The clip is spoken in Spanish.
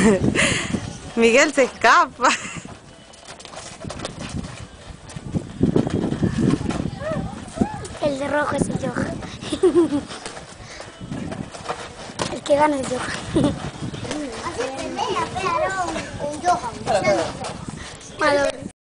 Miguel se escapa. El de rojo es el Johan. El que gana es Johan. Así pelea, pero un Johan. Malo.